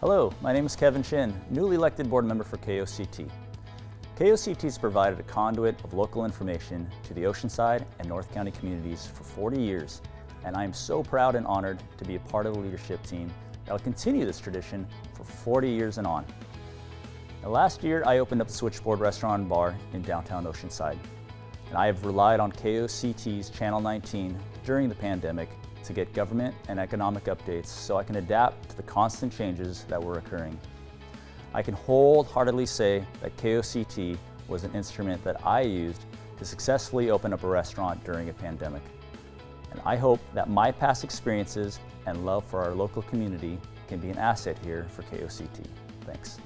Hello, my name is Kevin Shin, newly elected board member for KOCT. KOCT has provided a conduit of local information to the Oceanside and North County communities for 40 years, and I am so proud and honored to be a part of the leadership team that will continue this tradition for 40 years and on. Now, last year, I opened up Switchboard Restaurant and Bar in downtown Oceanside, and I have relied on KOCT's Channel 19 during the pandemic to get government and economic updates so I can adapt to the constant changes that were occurring. I can wholeheartedly say that KOCT was an instrument that I used to successfully open up a restaurant during a pandemic. And I hope that my past experiences and love for our local community can be an asset here for KOCT. Thanks.